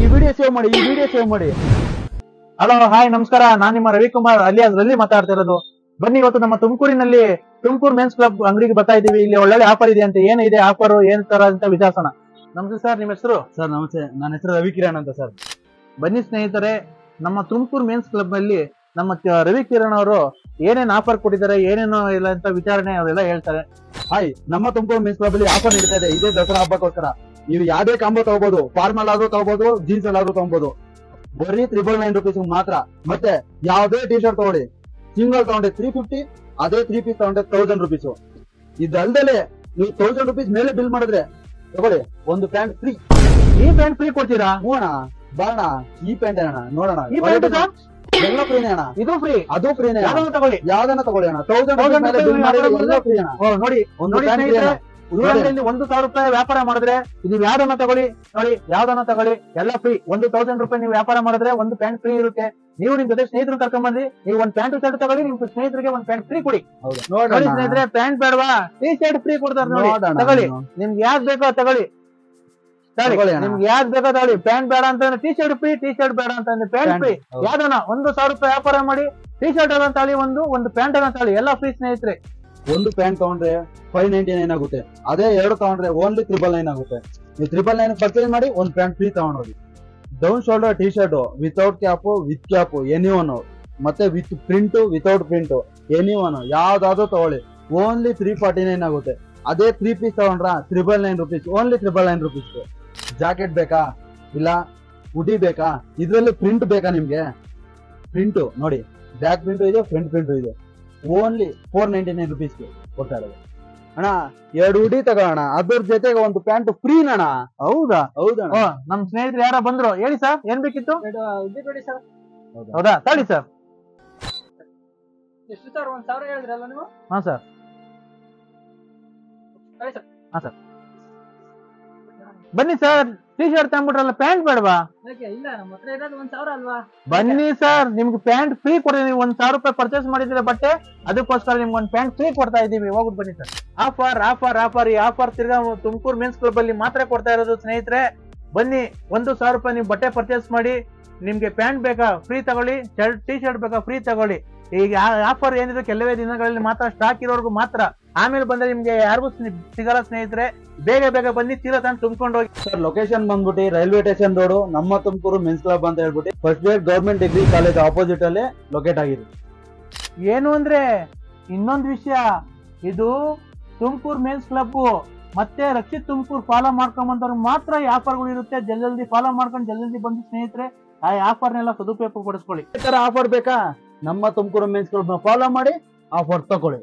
ಈ video save ಮಾಡಿ ಈ ವಿಡಿಯೋ ಸೇವ್ ಮಾಡಿ. ಹಲೋ ಹಾಯ್ ನಮಸ್ಕಾರ. ನಾನ್ ನಿಮ್ಮ ರವಿಕುಮಾರ್. ಅಲ್ಲಿ ಅದರಲ್ಲಿ ಮಾತಾಡ್ತಾ ಇರೋದು. ಬನ್ನಿ ಇವತ್ತು ನಮ್ಮ ತುಮಕೂರಿನಲ್ಲಿ ತುಮಕೂರು ಮೆನ್ಸ್ ಕ್ಲಬ್ ಅಂಗಡಿಗೆ ಬರ್ತಾ ಇದೀವಿ ಇಲ್ಲಿ ಒಳ್ಳೊಳ್ಳೆ ಆಫರ್ ಇದೆ ಅಂತ ಏನಿದೆ ಆಫರ್ ಏನ್ ತರ ಅಂತ ವಿಚಾರಿಸೋಣ. ನಮಸ್ತೆ ಸರ್ ನಿಮ್ಮ ಹೆಸರು? ಸರ್ ನಮಸ್ತೆ. ನನ್ನ ಹೆಸರು ರವಿ ಕಿರಣ್ ಅಂತ ಸರ್ ಬನ್ನಿ ಸ್ನೇಹಿತರೆ ನಮ್ಮ ತುಮಕೂರು ಮೆನ್ಸ್ ಕ್ಲಬ್ನಲ್ಲಿ ನಮ್ಮ ರವಿ ಕಿರಣ್ ಅವರು ಏನೇನು ಆಫರ್ ಕೊಟ್ಟಿದ್ದಾರೆ ಏನೇನು ಇಲ್ಲ ಅಂತ ವಿಚಾರಣೆ ಅವರೆಲ್ಲ ಹೇಳ್ತಾರೆ. ಹಾಯ್ ನಮ್ಮ ತುಮಕೂರು ಮೆನ್ಸ್ ಕ್ಲಬ್ ಅಲ್ಲಿ ಆಫರ್ ನೀಡ್ತಾ ಇದೆ. ಇದೇ ದಸರಾ ಹಬ್ಬಕ್ಕೋಸ್ಕರ. ನೀವು ಯಾವ್ದೇ ಕಾಂಬೋ ತಗೋಬಹುದು ಫಾರ್ಮಲ್ ಆದ್ರೂ ತಗೋಬಹುದು ಜೀನ್ಸ್ ಅಲ್ಲಾದ್ರೂ ತಗೋಬಹುದು ಬರೀ ತ್ರಿಬಲ್ ನೈನ್ ರುಪೀಸ್ ಮಾತ್ರ. ಮತ್ತೆ ಯಾವ್ದೇ ಟಿ ಶರ್ಟ್ ತಗೊಳ್ಳಿ. ಸಿಂಗಲ್ ತಗೊಂಡೆ ತ್ರೀ ಫಿಫ್ಟಿ ಅದೇ ತ್ರೀ ಪೀಸ್ ತಗೊಂಡೆ ತೌಸಂಡ್ ರುಪೀಸ್ ಇದಲ್ದಲೆ ನೀವು ತೌಸಂಡ್ ರುಪೀಸ್ ಮೇಲೆ ಬಿಲ್ ಮಾಡಿದ್ರೆ ತಗೊಳ್ಳಿ ಒಂದು ಪ್ಯಾಂಟ್ ಫ್ರೀ ಈ ಪ್ಯಾಂಟ್ ಫ್ರೀ ಕೊಡ್ತೀರಾ? ಹೋಣ ಬಾಣ ಈ ಪ್ಯಾಂಟ್ ಅಣ್ಣ ನೋಡೋಣ. ಈ ಪ್ಯಾಂಟ್ ಎಲ್ಲ ಫ್ರೀನೇ ಅಣ್ಣ. ಇದು ಫ್ರೀ ಅದು ಫ್ರೀನೇ ಯಾವ್ದನ್ನ ತಗೊಳ್ಳಿ? ಯಾವ್ದನ್ನ ತಗೊಳ್ಳಿ ಅಣ್ಣ? ತೌಸಂಡ್ ನೋಡಿ ಒಂದು ಅಂಗಡಿಯಲ್ಲಿ ಒಂದು ಸಾವಿರ ರೂಪಾಯಿ ವ್ಯಾಪಾರ ಮಾಡಿದ್ರೆ ಇದು ಯಾವ್ದನ್ನ ತಗೊಳ್ಳಿ? ನೋಡಿ ಯಾವ್ದನ್ನ ತಗೊಳ್ಳಿ? ಎಲ್ಲ ಫ್ರೀ ಒಂದು ತೌಸಂಡ್ ರೂಪಾಯಿ ನೀವು ವ್ಯಾಪಾರ ಮಾಡಿದ್ರೆ ಒಂದು ಪ್ಯಾಂಟ್ ಫ್ರೀ ಇರುತ್ತೆ. ನೀವು ನಿಮ್ ಜೊತೆ ಸ್ನೇಹಿತರು ಕರ್ಕೊಂಡ್ ಬಂದ್ರಿ ನೀವು ಒಂದ್ ಪ್ಯಾಂಟ್ ಶರ್ಟ್ ತಗೊಳ್ಳಿ ನಿಮ್ ಸ್ನೇಹಿತರಿಗೆ ಒಂದ್ ಪ್ಯಾಂಟ್ ಫ್ರೀ ಕೊಡಿ. ನೋಡಿ ಸ್ನೇಹಿತರೆ ಪ್ಯಾಂಟ್ ಬೇಡವಾ? ಟೀ ಶರ್ಟ್ ಫ್ರೀ ಕೊಡ್ತಾರೆ ನೋಡಿ. ತಗೊಳ್ಳಿ. ನಿಮ್ಗೆ ಯಾವ್ದು ಬೇಕೋ ತಗೊಳ್ಳಿ. ನಿಮ್ಗೆ ಯಾವ್ದು ಬೇಕೋ ತಗೊಳ್ಳಿ. ಪ್ಯಾಂಟ್ ಬೇಡ ಅಂತಂದ್ರೆ T shirt free T shirt ಬೇಡ ಅಂತಂದ್ರೆ ಪ್ಯಾಂಟ್ ಫ್ರೀ ಯಾವ್ದನ ಒಂದು ಸಾವಿರ ರೂಪಾಯಿ ವ್ಯಾಪಾರ ಮಾಡಿ ಟೀ ಶರ್ಟ್ ಅದಂತ ಒಂದು ಒಂದು ಪ್ಯಾಂಟ್ ತಗೊಳ್ಳಿ. ಎಲ್ಲ ಫ್ರೀ ಸ್ನೇಹಿತರೆ. ಒಂದು ಪ್ಯಾಂಟ್ ತಗೊಂಡ್ರೆ ಫೈವ್ ನೈಂಟಿ ನೈನ್ ಆಗುತ್ತೆ. ಅದೇ ಎರಡು ತಗೊಂಡ್ರೆ ಓನ್ಲಿ ತ್ರಿಬಲ್ ನೈನ್ ಆಗುತ್ತೆ. ನೀವು ತ್ರಿಬಲ್ ನೈನ್ ಪರ್ಚೇಸ್ ಮಾಡಿ ಒಂದು ಪ್ಯಾಂಟ್ ಫ್ರೀ ತಗೊಂಡೋಗಿ. Down shoulder T shirt without cap with cap any one ಮತ್ತೆ with print without print any one ಯಾವ್ದಾದ್ರು ತಗೊಳ್ಳಿ. ಓನ್ಲಿ ತ್ರೀ ಫಾರ್ಟಿ ನೈನ್ ಆಗುತ್ತೆ. ಅದೇ ತ್ರೀ ಪೀಸ್ ತಗೊಂಡ್ರ triple nine rupees only triple nine rupees jacket ಬೇಕಾ? ಇಲ್ಲ. ಉಡಿ ಬೇಕಾ? ಇದ್ರಲ್ಲಿ ಪ್ರಿಂಟ್ ಬೇಕಾ ನಿಮ್ಗೆ? ಪ್ರಿಂಟು ನೋಡಿ. ಬ್ಯಾಕ್ ಪ್ರಿಂಟು ಇದೆ ಫ್ರಂಟ್ ಪ್ರಿಂಟು ಇದೆ. Only four ninety nine rupees ಕೊಡ್ತಾ ಇರೋದು. ಅಣ್ಣ ಎರಡು ಉಡಿ ತಗೋಣ ಅದ್ರ ಜೊತೆಗೆ ಒಂದು ಪ್ಯಾಂಟ್ ಫ್ರೀ ಅಣ್ಣ. ಹೌದಾ? ಹೌದಣ್ಣ. ಓ ನಮ್ ಸ್ನೇಹಿತರು ಯಾರ ಬಂದ್ರು. ಹೇಳಿ ಸರ್ ಏನ್ ಬೇಕಿತ್ತು? ಹೌದಾ? ಹೌದಾ? ತಗೊಳ್ಳಿ ಸರ್ ಎಷ್ಟು ಸರ್ ಒಂದ್ ಸಾವಿರ ಹೇಳಿದ್ರಲ್ಲ ನೀವು? ಹಾ ಸರ್ ಸರಿ ಸರ್ ಹಾ ಸರ್ ಬನ್ನಿ ಸರ್ ಟಿ ಶರ್ಟ್ ತಂದ್ಬಿಟ್ರಲ್ಲ ಪ್ಯಾಂಟ್ ಬೇಡವಾ? ಯಾಕೆ ಇಲ್ಲ ನಮ್ಮ ಹತ್ರ ಇರೋದು ಒಂದ್ ಸಾವಿರ ಅಲ್ವಾ? ಬನ್ನಿ ಸರ್ ನಿಮ್ಗೆ ಪ್ಯಾಂಟ್ ಫ್ರೀ ಕೊಡ್ತೀವಿ ನೀವು ಒಂದ್ ಸಾವಿರ ರೂಪಾಯಿ ಪರ್ಚೇಸ್ ಮಾಡಿದ್ರೆ ಬಟ್ಟೆ ಅದಕ್ಕೋಸ್ಕರ ನಿಮ್ಗೆ ಒಂದ್ ಪ್ಯಾಂಟ್ ಫ್ರೀ ಕೊಡ್ತಾ ಇದೀವಿ ಹೋಗ್ಬಿಟ್ಟು ಬನ್ನಿ ಸರ್. ಆಫರ್ ಆಫರ್ ಆಫರ್ ಈ ಆಫರ್ ತಿರ್ಗಾ ತುಮಕೂರು ಮೆನ್ಸ್ ಕ್ಲಬ್ ಅಲ್ಲಿ ಮಾತ್ರ ಕೊಡ್ತಾ ಇರೋದು ಸ್ನೇಹಿತರೆ. ಬನ್ನಿ ಒಂದು ಸಾವಿರ ರೂಪಾಯಿ ನೀವು ಬಟ್ಟೆ ಪರ್ಚೇಸ್ ಮಾಡಿ ನಿಮ್ಗೆ ಪ್ಯಾಂಟ್ ಬೇಕಾ ಫ್ರೀ ತಗೊಳ್ಳಿ ಶರ್ಟ್ ಟಿ ಶರ್ಟ್ ಬೇಕಾ ಫ್ರೀ ತಗೊಳ್ಳಿ. ಈಗ ಆಫರ್ ಏನಿದೆ ಕೆಲವೇ ದಿನಗಳಲ್ಲಿ ಮಾತ್ರ ಸ್ಟಾಕ್ ಇರೋರ್ಗು ಮಾತ್ರ. ಆಮೇಲೆ ಬಂದ್ರೆ ನಿಮ್ಗೆ ಯಾರಿಗೂ ಸಿಗಲ್ಲ ಸ್ನೇಹಿತರೆ ಬೇಗ ಬೇಗ ಬನ್ನಿ ತೀರಾ ತಂದು ತುಂಬಿಕೊಂಡು ಹೋಗಿ. ಸರ್ ಲೊಕೇಶನ್ ಬಂದ್ಬಿಟ್ಟು ರೈಲ್ವೆ ಸ್ಟೇಷನ್ ರೋಡು ನಮ್ಮ ತುಮಕೂರು ಮೆನ್ಸ್ ಕ್ಲಬ್ ಅಂತ ಹೇಳ್ಬಿಟ್ಟು first grade government degree college opposite ಅಲ್ಲಿ ಲೊಕೇಟ್ ಆಗಿದೆ ಏನು ಅಂದ್ರೆ ಇನ್ನೊಂದು ವಿಷಯ. ಇದು ತುಮಕೂರು ಮೆನ್ಸ್ ಕ್ಲಬ್ ಮತ್ತೆ ರಕ್ಷಿತ್ ತುಮಕೂರು ಫಾಲೋ ಮಾಡ್ಕೊಂಬಂದವ್ರು ಮಾತ್ರ ಈ ಆಫರ್ಗಳು ಇರುತ್ತೆ. ಜಲ್ದಿ ಜಲ್ದಿ ಫಾಲೋ ಮಾಡ್ಕೊಂಡು ಜಲ್ದಿ ಜಲ್ದಿ ಬಂದು ಸ್ನೇಹಿತರೆ ಆ ಆಫರ್ನೆಲ್ಲ ಸದುಪಯೋಗ ಪಡಿಸ್ಕೊಳ್ಳಿ. ಈ ಥರ ಆಫರ್ ಬೇಕಾ? ನಮ್ಮ ತುಮಕೂರು ಮೆನ್ಸ್ ಕ್ಲಬ್ ಫಾಲೋ ಮಾಡಿ ಆಫರ್ ತಗೊಳ್ಳಿ